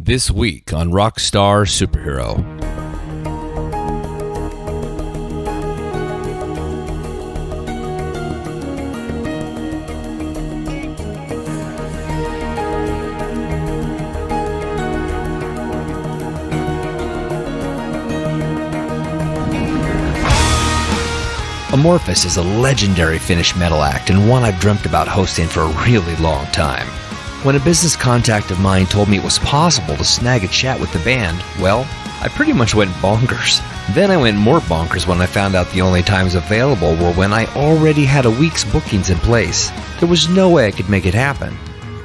This week on Rockstar Superhero. Amorphis is a legendary Finnish metal act and one I've dreamt about hosting for a really long time. When a business contact of mine told me it was possible to snag a chat with the band, well, I pretty much went bonkers. Then I went more bonkers when I found out the only times available were when I already had a week's bookings in place. There was no way I could make it happen.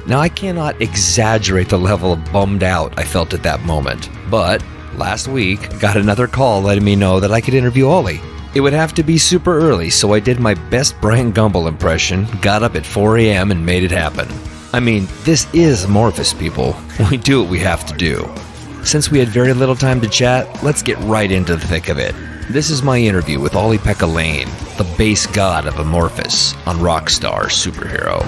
Now, I cannot exaggerate the level of bummed out I felt at that moment, but last week I got another call letting me know that I could interview Olli. It would have to be super early, so I did my best Bryant Gumbel impression, got up at 4 a.m., and made it happen. I mean, this is Amorphis, people. We do what we have to do. Since we had very little time to chat, let's get right into the thick of it. This is my interview with Olli-Pekka Laine, the bass god of Amorphis, on Rockstar Superhero.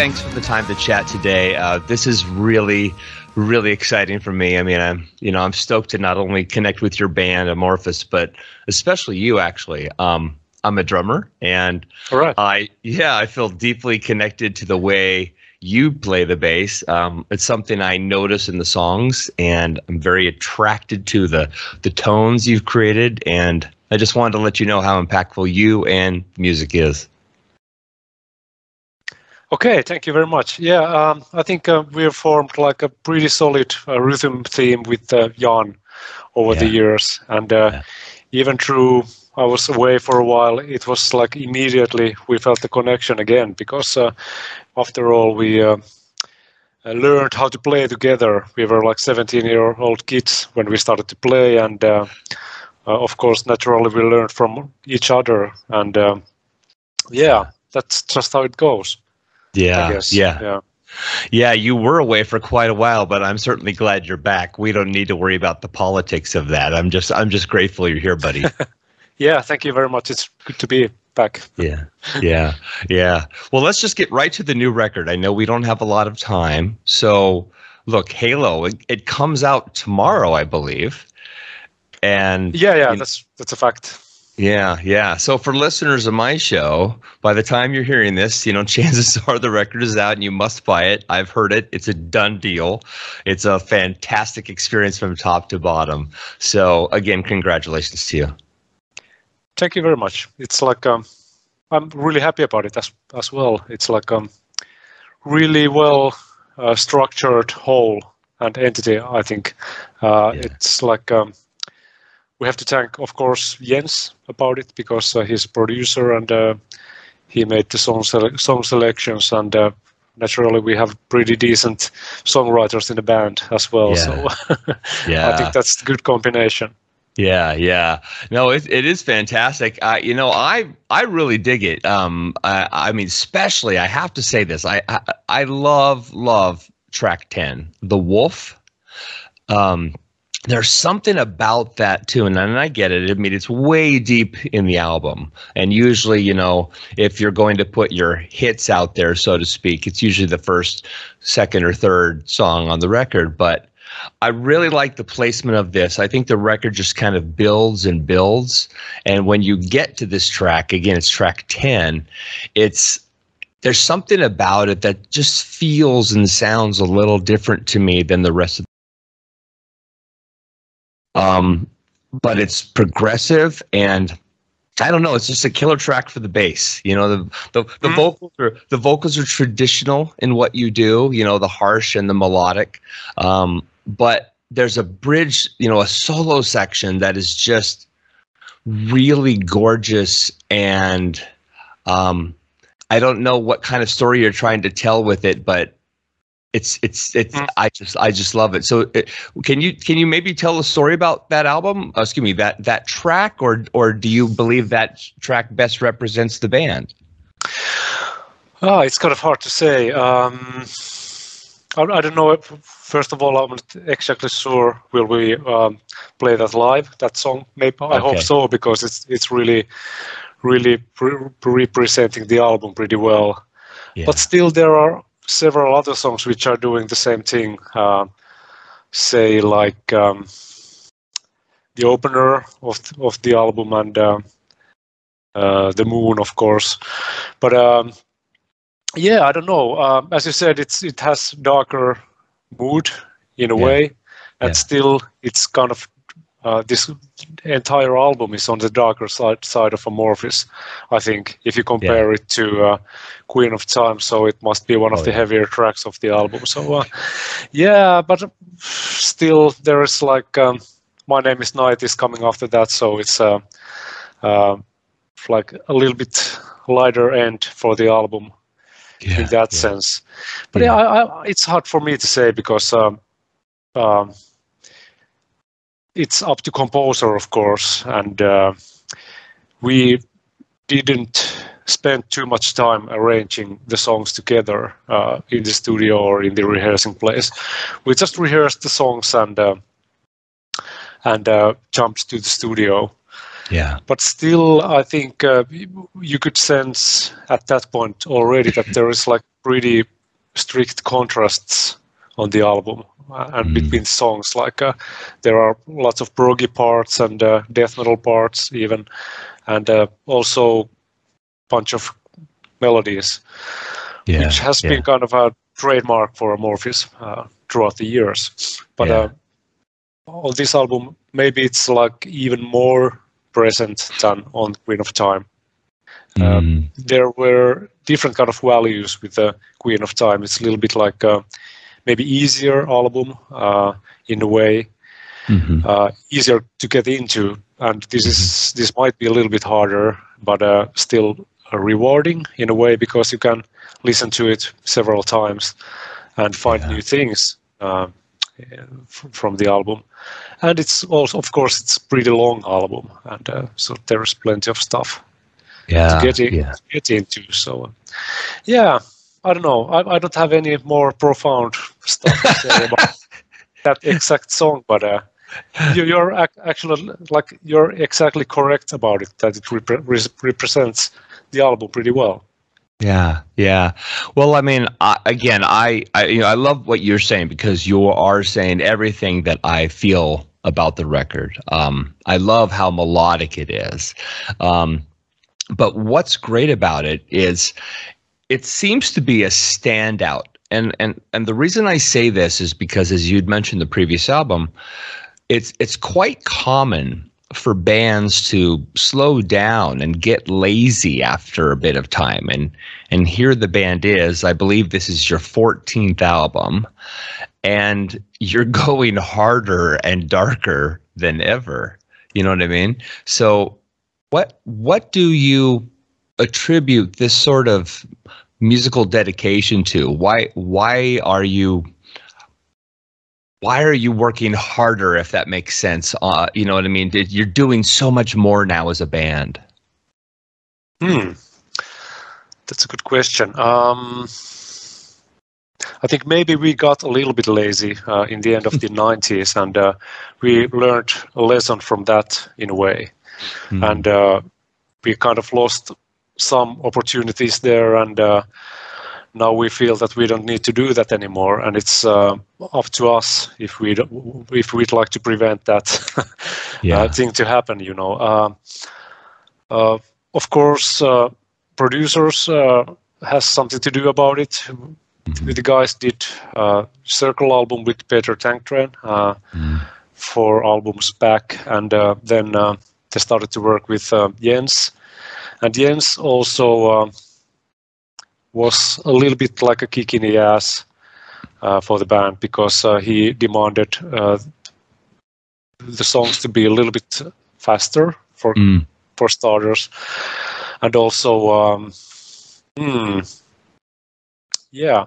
Thanks for the time to chat today. Uh, this is really, really exciting for me. I mean, I'm, you know, I'm stoked to not only connect with your band Amorphis, but especially you. Actually, um, I'm a drummer, and right. I, yeah, I feel deeply connected to the way you play the bass. Um, it's something I notice in the songs, and I'm very attracted to the the tones you've created. And I just wanted to let you know how impactful you and music is. Okay, thank you very much. Yeah, um, I think uh, we've formed like a pretty solid uh, rhythm theme with uh, Jan over the years, and uh, Yeah. even through I was away for a while, it was like immediately we felt the connection again because uh, after all we. Uh, learned how to play together. We were like 17 year old kids when we started to play, and uh, uh, of course, naturally, we learned from each other. And um yeah, that's just how it goes. Yeah, yeah, yeah. yeah. You were away for quite a while, but I'm certainly glad you're back. We don't need to worry about the politics of that. I'm just, I'm just grateful you're here, buddy. Yeah, thank you very much. It's good to be back. yeah, yeah, yeah. Well, let's just get right to the new record. I know we don't have a lot of time, so look, Halo. It, it comes out tomorrow, I believe, and Yeah, yeah, that's that's a fact. Yeah, yeah. So for listeners of my show, by the time you're hearing this, you know, chances are the record is out and you must buy it. I've heard it. It's a done deal. It's a fantastic experience from top to bottom. So again, congratulations to you. Thank you very much. It's like um, I'm really happy about it as as well. It's like um, really well uh, structured whole and entity. I think uh, Yeah. it's like um, we have to thank, of course, Jens about it because uh, he's producer and uh, he made the song sele- song selections and. Uh, Naturally, we have pretty decent songwriters in the band as well, Yeah. so I think that's a good combination. Yeah, yeah. No, it, it is fantastic. Uh, you know, I I really dig it. Um, I, I mean, especially I have to say this. I, I I love love track ten, the Wolf. Um, there's something about that too, and, and I get it. I mean, it's way deep in the album, and usually, you know, if you're going to put your hits out there, so to speak, it's usually the first, second, or third song on the record. But I really like the placement of this. I think the record just kind of builds and builds. And when you get to this track, again, it's track 10, it's there's something about it that just feels and sounds a little different to me than the rest of um but it's progressive and I don't know. It's just a killer track for the bass. You know, the the, the Mhm. vocals are the vocals are traditional in what you do. You know, the harsh and the melodic. Um, but there's a bridge, you know, a solo section that is just really gorgeous and um, I don't know what kind of story you're trying to tell with it, but it's it's it's Mm. I just I just love it. So it, can you can you maybe tell a story about that album? Uh, excuse me, that that track, or or do you believe that track best represents the band? Ah, it's kind of hard to say. Um, I, I, don't know. If, first of all, I'm not exactly sure will we um, play that live. That song, maybe I hope so because it's it's really, really pre- representing the album pretty well. Yeah. But still, there are several other songs which are doing the same thing. Uh, say like um, the opener of of the album and uh, uh, the moon, of course. But um, yeah, I don't know. Uh, as you said, it's it has darker mood in a yeah. way, and yeah. still it's kind of uh, this entire album is on the darker side side of Amorphis. I think if you compare yeah. it to uh, Queen of Time, so it must be one of oh, the heavier tracks of the album. So uh, yeah, but still there is like um, my name is Night is coming after that, so it's uh, uh, like a little bit lighter end for the album yeah, in that yeah. sense. But yeah, I, I, it's hard for me to say because um, um, it's up to composer, of course, and uh, we didn't spend too much time arranging the songs together uh, in the studio or in the rehearsing place. We just rehearsed the songs and uh, and uh, jumped to the studio yeah. But still, I think uh, you could sense at that point already that there is like pretty strict contrasts on the album uh, and mm. between songs. Like uh, there are lots of proggy parts and uh, death metal parts even, and uh, also bunch of melodies, yeah, which has yeah. been kind of a trademark for Amorphis uh, throughout the years. But yeah. on this album, maybe it's like even more present than on Queen of Time. Mm. There were different kind of values with the Queen of Time. It's a little bit like maybe easier album uh, in a way, mm-hmm. uh, easier to get into, and this mm-hmm. is this might be a little bit harder, but uh, still rewarding in a way because you can listen to it several times and find yeah. new things. Uh, from the album and it's also of course it's pretty long album and uh, so there's plenty of stuff yeah, to get, in, yeah. get into so uh, yeah i don't know I, I don't have any more profound stuff to say about that exact song but uh, you, are actually like you're exactly correct about it that it repre- represents the album pretty well yeah, yeah. Well, I mean, I, again, I, I, you know, I love what you're saying because you are saying everything that I feel about the record. Um, I love how melodic it is. Um, but what's great about it is it seems to be a standout. And and and the reason I say this is because as you'd mentioned the previous album, it's it's quite common for bands to slow down and get lazy after a bit of time. And and here the band is. I believe this is your 14th album and you're going harder and darker than ever. You know what i mean? So what what do you attribute this sort of musical dedication to? Why why are you why are you working harder if that makes sense? Uh, you know what i mean? You're doing so much more now as a band. Hmm. That's a good question. Um, i think maybe we got a little bit lazy uh, in the end of the 90s and uh, we learned a lesson from that in a way. Hmm. and uh, we kind of lost some opportunities there and uh, now we feel that we don't need to do that anymore, and it's uh, up to us if we if we'd like to prevent that uh, yeah. uh, thing to happen. You know, uh, uh of course, uh, producers has something to do about it. Mm-hmm. The guys did Circle album with Peter Tägtgren mm. four albums back, and then they started to work with Jens, and Jens also was a little bit like a kick in the ass uh, for the band because uh, he demanded uh, the songs to be a little bit faster for mm. for starters, and also, um, mm, yeah,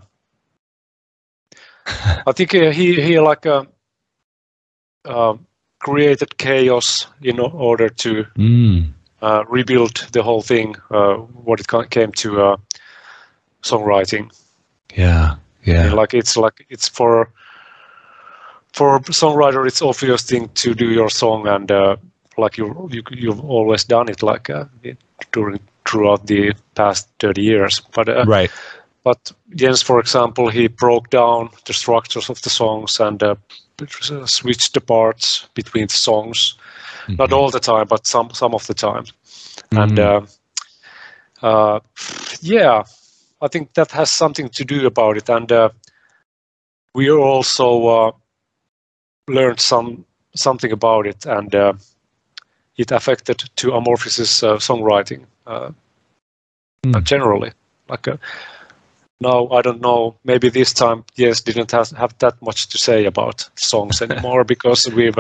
I think he he like uh, uh, created chaos in order to mm. Uh, rebuild the whole thing. what it came to songwriting. Yeah, Yeah. Like it's like it's for for a songwriter, it's obvious thing to do your song, and uh, like you you you've always done it like uh, during throughout the past thirty years. But uh, Right. but Jens, for example, he broke down the structures of the songs and uh, switched the parts between the songs. Not Mhm. all the time, but some some of the time. And Mhm. uh, uh, yeah, I think that has something to do about it. And uh, we also uh, learned some something about it, and uh, it affected to Amorphis' uh, songwriting uh, Hmm. generally. Like uh, now, I don't know. Maybe this time, yes, didn't have, have that much to say about songs anymore because we've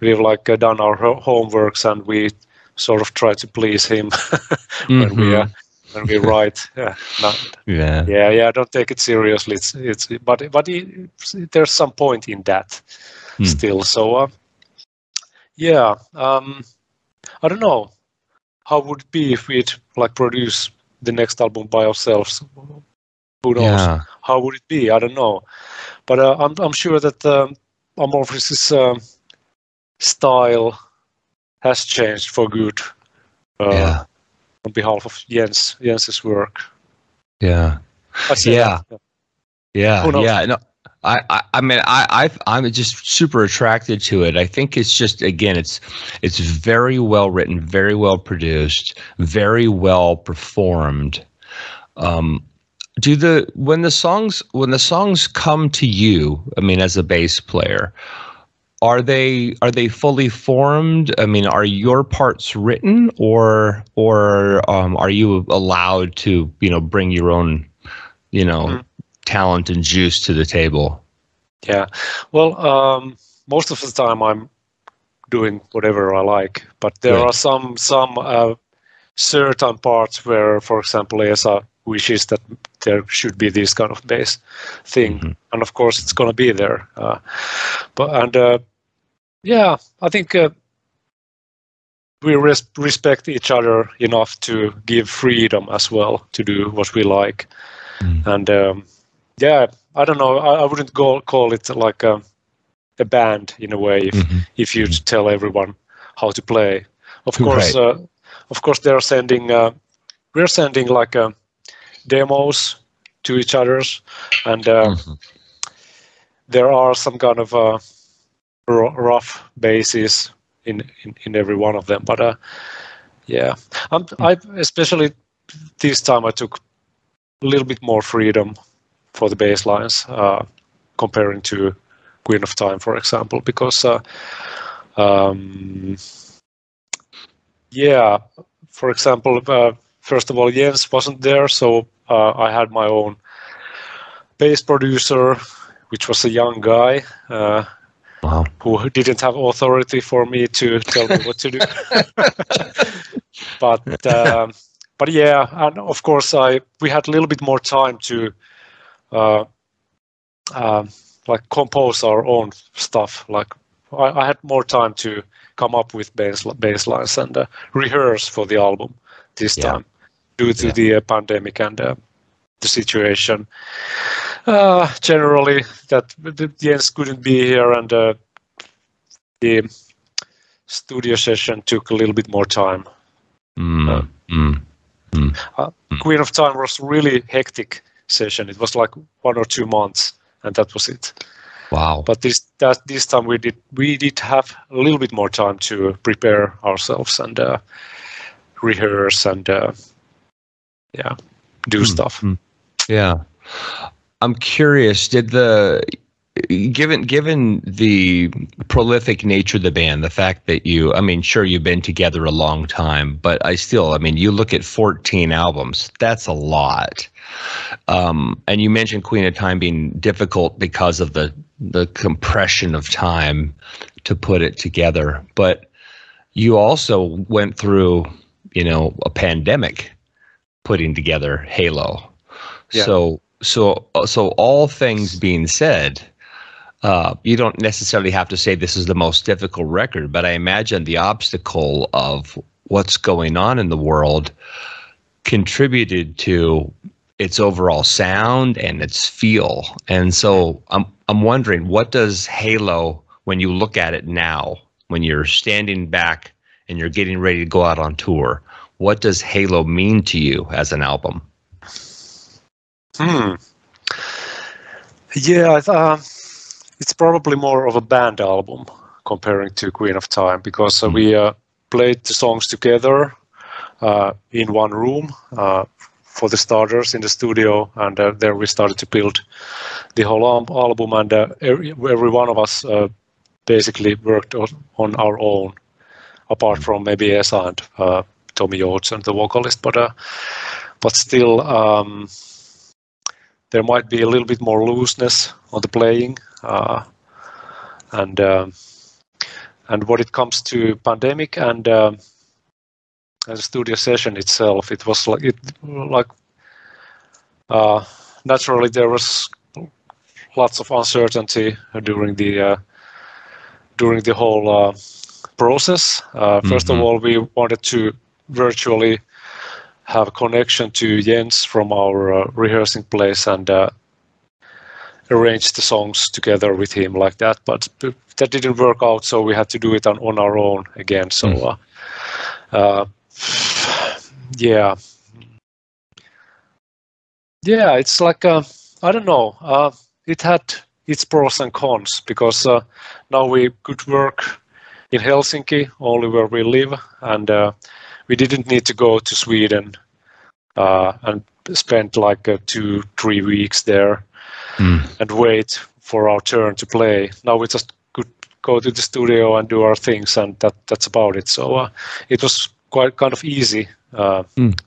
we've like uh, done our ho- homeworks and we sort of try to please him when we uh, when we write. Yeah, no, yeah. yeah, yeah. Don't take it seriously. It's it's but but it, there's some point in that Hmm. still. So uh, yeah, um, I don't know how would it be if we'd like produce the next album by ourselves. Who knows? Yeah. How would it be? I don't know, but uh, I'm I'm sure that um, Amorphis' um style has changed for good. Uh, Yeah. On behalf of Jens Jens's work. Yeah. Yeah. Yeah, Who knows? yeah. No, I, I, I mean, I, I, I'm just super attracted to it. I think it's just, again, it's, it's very well written, very well produced, very well performed. Um, do the when the songs when the songs come to you, I mean, as a bass player, are they are they fully formed? I mean, are your parts written, or or um, are you allowed to you know bring your own you know Mhm. talent and juice to the table? Yeah. Well, um, most of the time I'm doing whatever I like, but there Right. are some some uh, certain parts where, for example, Esa wishes that there should be this kind of bass thing, Mhm. and of course it's going to be there. Uh, but and uh, yeah, I think. Uh, we res- respect each other enough to give freedom as well to do what we like, Mm. and um, yeah, I don't know. I, I wouldn't go, call it like a, a band in a way if, Mhm. if you Mhm. tell everyone how to play. Of Right. course, uh, of course, they're sending. Uh, we're sending like uh, demos to each other's, and uh, Mhm. there are some kind of uh, r- rough bases in, in in every one of them. But uh, yeah, I'm, I especially this time I took a little bit more freedom for the bass lines uh, comparing to Queen of Time, for example, because uh, um, yeah, for example, uh, first of all, Jens wasn't there, so uh, I had my own bass producer, which was a young guy. Uh, Wow. who didn't have authority for me to tell me what to do. but um, but yeah, and of course I we had a little bit more time to uh, um, like compose our own stuff. Like I, I had more time to come up with bass bass lines and uh, rehearse for the album this Yeah. time due to Yeah. the uh, pandemic and uh, the situation. Uh, generally, that the- Jens couldn't be here, and uh, the studio session took a little bit more time. Mm. Mm. Queen of Time was really hectic session. It was like one or two months, and that was it. Wow. But this that this time we did we did have a little bit more time to prepare ourselves and uh, rehearse and uh, yeah, do Hmm, stuff. hmm. Yeah. I'm curious, did the given given the prolific nature of the band, the fact that you I mean, sure you've been together a long time, but I still I mean, you look at 14 albums, that's a lot. Um, and you mentioned Queen of Time being difficult because of the the compression of time to put it together, but you also went through, you know, a pandemic putting together Halo. Yeah. So so so all things being said, uh, you don't necessarily have to say this is the most difficult record, but I imagine the obstacle of what's going on in the world contributed to its overall sound and its feel. And so I'm I'm wondering what does Halo when you look at it now, when you're standing back and you're getting ready to go out on tour, what does Halo mean to you as an album? Hmm. Yeah, uh, it's probably more of a band album comparing to Queen of Time because uh, we uh, played the songs together uh, in one room uh, for the starters in the studio, and uh, there we started to build the whole album. And every, every, one of us basically worked on, on, our own, apart from maybe Esa and Tomi and the vocalist, but but still. Um, there might be a little bit more looseness on the playing, uh, and um, and when it comes to pandemic and um, the studio session itself, it was like it like uh, naturally there was lots of uncertainty during the uh, during the whole uh, process. Uh, first mm-hmm. of all, we wanted to virtually have a connection to Jens from our uh, rehearsing place and uh, arrange the songs together with him like that. But that didn't work out, so we had to do it on, on our own again. So, mm. uh, yeah, yeah, it's like uh, I don't know. Uh, it had its pros and cons because uh, now we could work in Helsinki, only where we live, and we didn't need to go to Sweden uh, and spend like uh, two, three weeks there mm. and wait for our turn to play. Now we just could go to the studio and do our things, and that that's about it. So uh, it was quite kind of easy mm.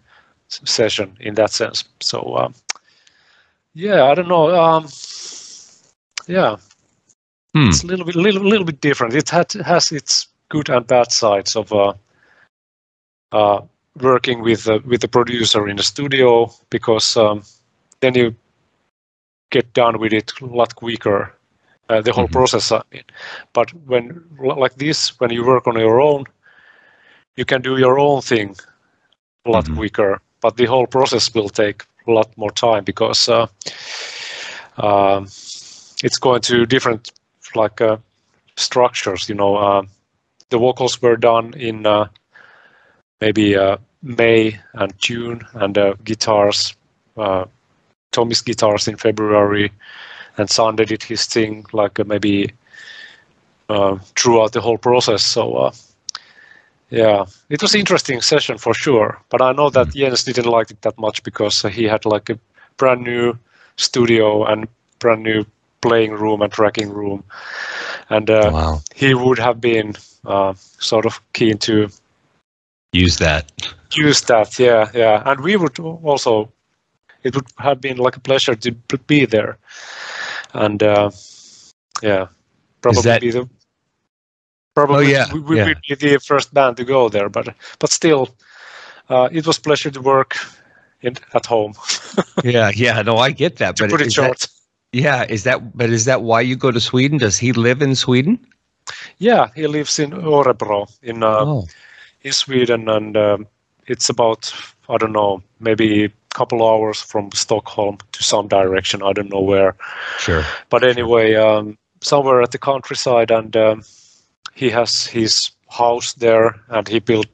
session in that sense. So um, yeah, I don't know. Um, yeah, hmm. it's a little bit, little, little bit different. It had has its good and bad sides of uh, uh, working with uh, with the producer in the studio because um, then you get done with it a lot quicker. Uh, the whole mm-hmm. process. I mean. But when like this, when you work on your own, you can do your own thing a lot mm-hmm. quicker. But the whole process will take a lot more time because uh, um, it's going to different like uh, structures. You know, uh, the vocals were done in uh, maybe uh, May and June, and uh, guitars, uh, Tomi's guitars in February, and Sunday did his thing like uh, maybe uh, throughout the whole process. So uh, yeah, it was interesting session for sure. But I know that mm. Jens didn't like it that much because he had like a brand new studio and brand new playing room and tracking room, and wow. he would have been sort of keen to use that. Use that, yeah, yeah. And we would also, it would have been like a pleasure to be there. And uh, yeah, probably that... be the probably oh, yeah. we, we yeah. would be the first band to go there. But but still, uh, it was pleasure to work in, at home. yeah, yeah. No, I get that. to but put it short. That, yeah, is that? But is that why you go to Sweden? Does he live in Sweden? Yeah, he lives in Örebro in. Uh, oh in Sweden, and um, it's about I don't know maybe a couple hours from Stockholm to some direction. I don't know where. Sure. But anyway, um, somewhere at the countryside, and um, he has his house there, and he built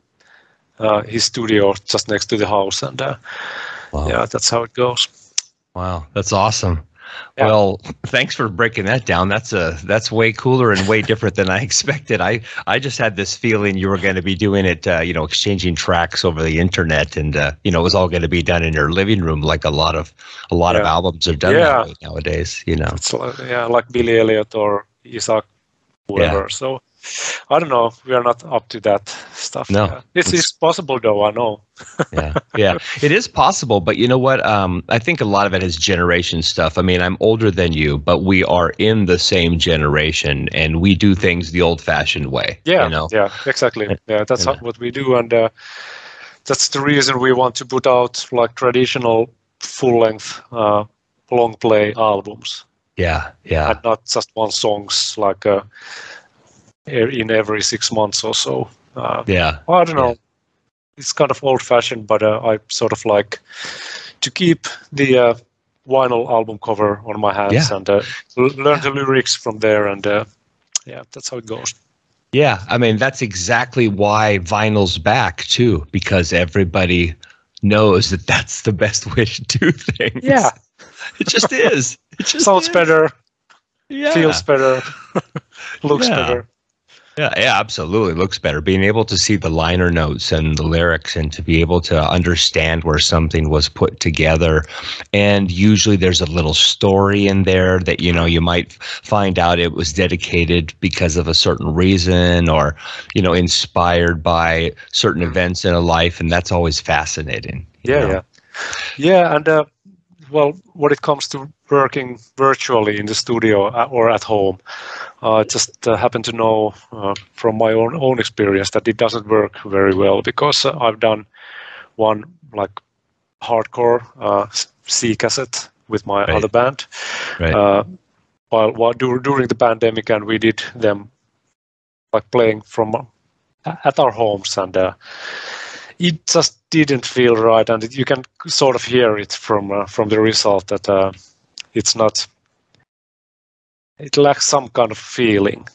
uh, his studio just next to the house, and uh, wow. yeah, that's how it goes. Wow, that's awesome. Yeah. Well, thanks for breaking that down. That's a that's way cooler and way different than I expected. I I just had this feeling you were going to be doing it, uh, you know, exchanging tracks over the internet, and uh, you know, it was all going to be done in your living room, like a lot of a lot yeah. of albums are done yeah. nowadays. You know, it's like, yeah, like Billie Eilish or Isaac, whatever. So I don't know. We are not up to that stuff. No, yeah. it's, it's possible though. I know. yeah, yeah, it is possible. But you know what? Um, I think a lot of it is generation stuff. I mean, I'm older than you, but we are in the same generation, and we do things the old-fashioned way. Yeah, you know? yeah, exactly. Yeah, that's how, what we do, and uh, that's the reason we want to put out like traditional full-length uh, long play albums. Yeah, yeah, and not just one songs like. Uh, in every six months or so. Uh, yeah. I don't know. Yeah. It's kind of old fashioned, but uh, I sort of like to keep the uh, vinyl album cover on my hands Yeah. and uh, learn the lyrics from there. And uh, yeah, that's how it goes. Yeah, I mean that's exactly why vinyl's back too, because everybody knows that that's the best way to do things. Yeah, it just is. It just sounds is. better, Yeah. feels better, looks Yeah. better. Yeah, yeah, absolutely. Looks better. Being able to see the liner notes and the lyrics and to be able to understand where something was put together. And usually there's a little story in there that, you know, you might find out it was dedicated because of a certain reason or, you know, inspired by certain events in a life. And that's always fascinating. Yeah, know? yeah, yeah. And uh, well, when it comes to working virtually in the studio uh, or at home, I just uh, happen to know uh, from my own own experience that it doesn't work very well because uh, I've done one like hardcore uh, C cassette with my Right. other band Right. uh, while, while dur- during the pandemic, and we did them like playing from uh, at our homes, and uh, it just didn't feel right, and you can sort of hear it from uh, from the result that uh, it's not. It lacks some kind of feeling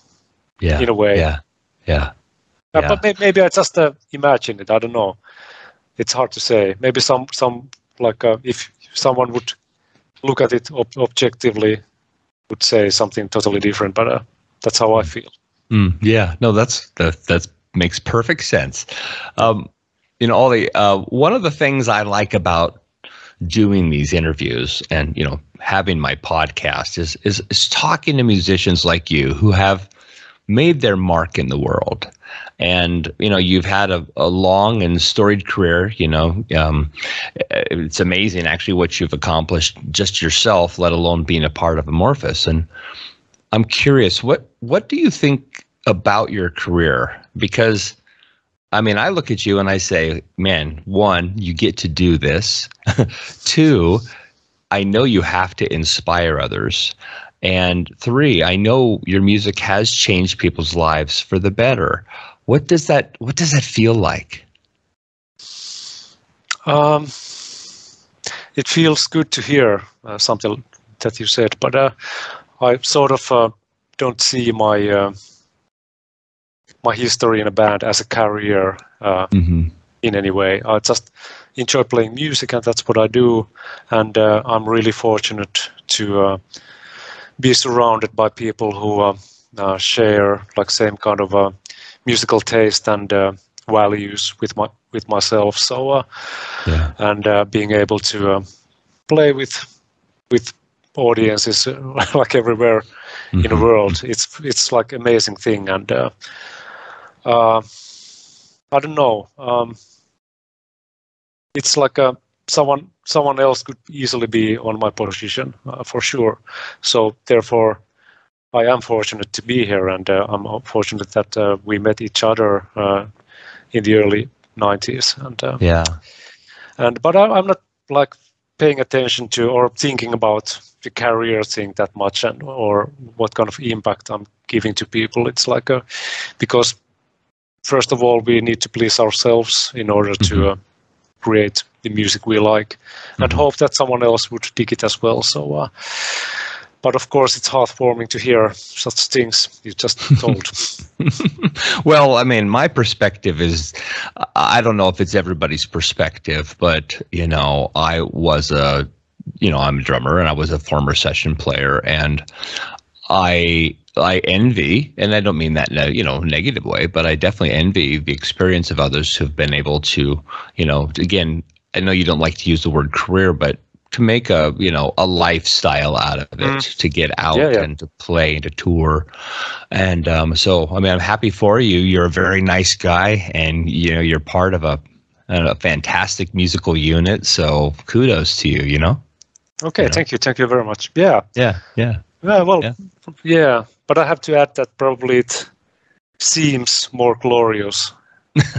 yeah. in a way. Yeah. Yeah. Uh, Yeah. But may- maybe I just uh, imagine it. I don't know. It's hard to say. Maybe some some like uh, if someone would look at it ob- objectively, would say something totally different. But uh, that's how I feel. Mm, yeah, no, that's that that makes perfect sense. Um, you know, Olli, uh, one of the things I like about doing these interviews and you know having my podcast is is, is talking to musicians like you who have made their mark in the world. And you know you've had a, a long and storied career you know um, it's amazing actually what you've accomplished just yourself let alone being a part of Amorphis. And i'm curious what what do you think about your career? Because i mean i look at you and i say man one you get to do this two i know you have to inspire others and three, I know your music has changed people's lives for the better. What does that what does that feel like? Um, it feels good to hear uh, something that you said, but uh, I sort of uh, don't see my uh, my history in a band as a career uh, Mm-hmm. in any way. I just enjoy playing music, and that's what I do. And uh, I'm really fortunate to uh, be surrounded by people who uh, uh, share like same kind of uh, musical taste and uh, values with my with myself. So uh, Yeah. and uh, being able to uh, play with with audiences like everywhere in the Mhm. world, it's it's like amazing thing. And uh, uh, I don't know. Um, it's like a someone someone else could easily be on my position uh, for sure. So therefore, I am fortunate to be here, and uh, I'm fortunate that uh, we met each other uh, in the early '90s. And uh, Yeah. and but I, I'm not like paying attention to or thinking about the career thing that much, and or what kind of impact I'm giving to people. It's like a because first of all we need to please ourselves in order to Mhm. uh, create the music we like and Mhm. hope that someone else would dig it as well so uh, but of course it's heartwarming to hear such things you just told well, I mean, my perspective is I don't know if it's everybody's perspective, but you know, I was a you know, I'm a drummer and I was a former session player and I I envy, and I don't mean that in a you know negative way, but I definitely envy the experience of others who've been able to, you know, again, I know you don't like to use the word career, but to make a you know a lifestyle out of it, Mm. to get out Yeah, yeah. and to play and to tour, and um, so I mean I'm happy for you. You're a very nice guy, and you know you're part of a a fantastic musical unit. So kudos to you. You know. okay Yeah. thank you thank you very much yeah Yeah. Yeah. Yeah, well, Yeah. yeah. But I have to add that probably it seems more glorious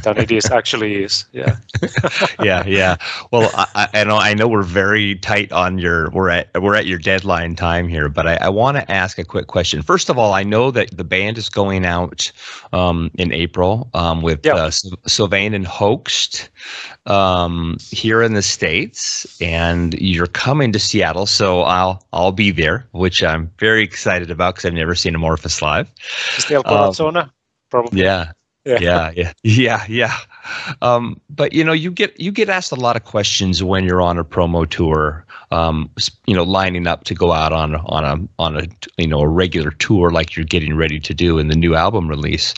than it is actually is. Yeah. yeah, yeah. Well, I, I, know I know we're very tight on your we're at we're at your deadline time here, but I, I want to ask a quick question. First of all, I know that the band is going out um, in April um, with uh, Sylvaine and Hoaxed um, here in the states, and you're coming to Seattle, so I'll I'll be there, which I'm very excited about because I've never seen Amorphis live. Still Corazona, probably. Yeah, yeah. yeah, yeah, yeah, yeah. Um, but you know, you get you get asked a lot of questions when you're on a promo tour. Um, you know, lining up to go out on on a on a you know a regular tour like you're getting ready to do in the new album release.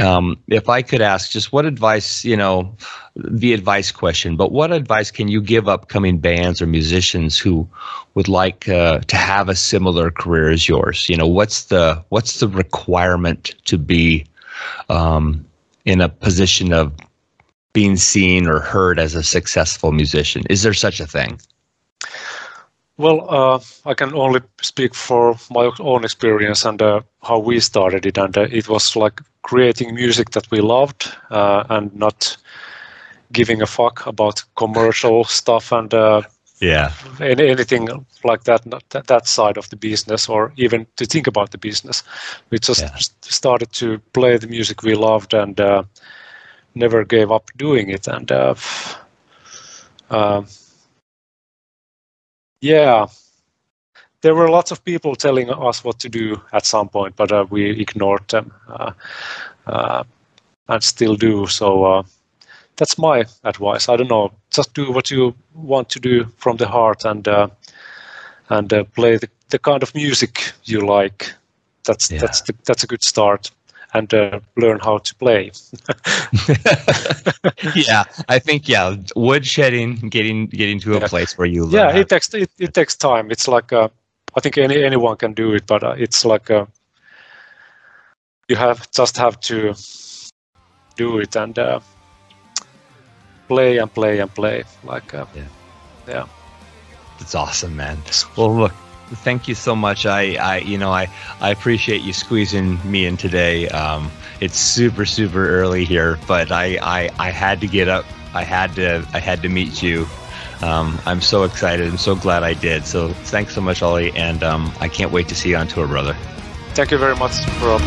Um, if I could ask, just what advice, you know, the advice question, but what advice can you give upcoming bands or musicians who would like uh, to have a similar career as yours? You know, what's the what's the requirement to be um, in a position of being seen or heard as a successful musician? Is there such a thing? Well, uh, I can only speak for my own experience and uh, how we started it, and uh, it was like creating music that we loved uh, and not giving a fuck about commercial stuff and uh, yeah any, anything like that, that that side of the business or even to think about the business we just yeah. started to play the music we loved and uh, never gave up doing it and uh, uh, yeah there were lots of people telling us what to do at some point but uh, we ignored them uh, uh, and still do so that's my advice. I don't know. Just do what you want to do from the heart and uh, and uh, play the, the kind of music you like. That's yeah. that's the, that's a good start. And uh, learn how to play. yeah, I think yeah, woodshedding, getting getting to a yeah. place where you. Yeah, it takes it, it takes time. It's like uh, I think any anyone can do it, but uh, it's like uh, you have just have to do it and play and play and play. Like, uh, yeah, yeah, it's awesome, man. Well, look, thank you so much. I, I, you know, I, I appreciate you squeezing me in today. Um, it's super, super early here, but I, I, I had to get up. I had to, I had to meet you. Um, I'm so excited. I'm so glad I did. So thanks so much, Olli, and um, I can't wait to see you on tour, brother. Thank you very much, bro.